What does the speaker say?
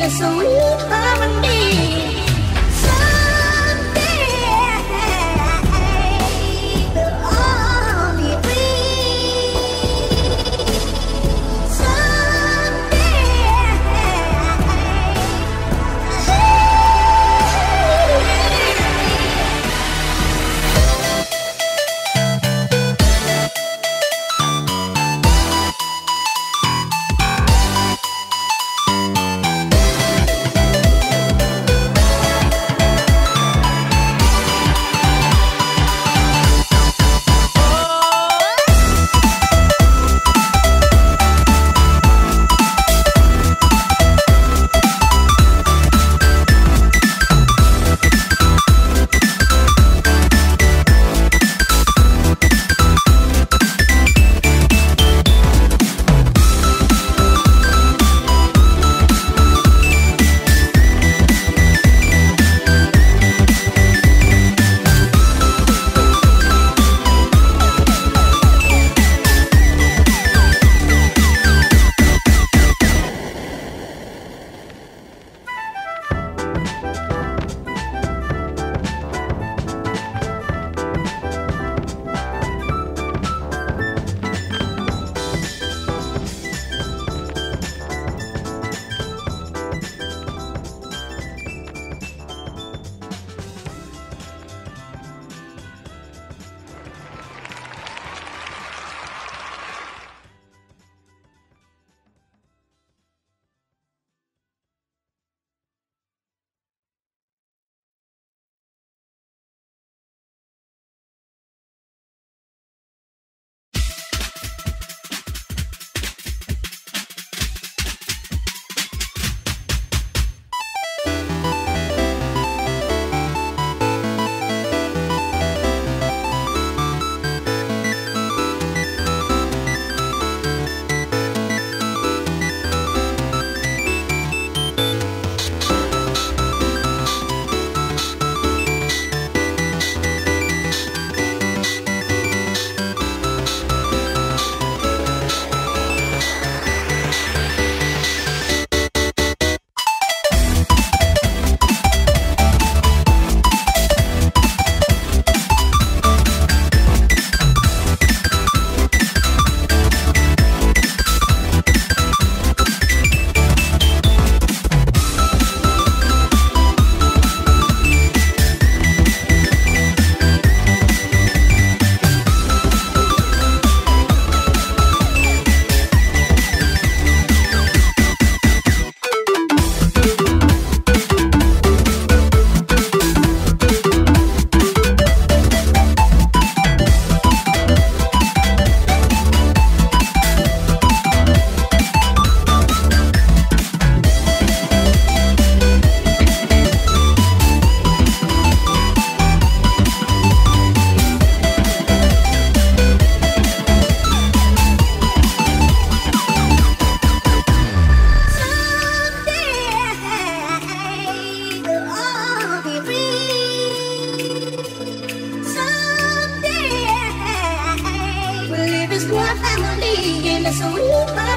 the sweet harmony. A sweet.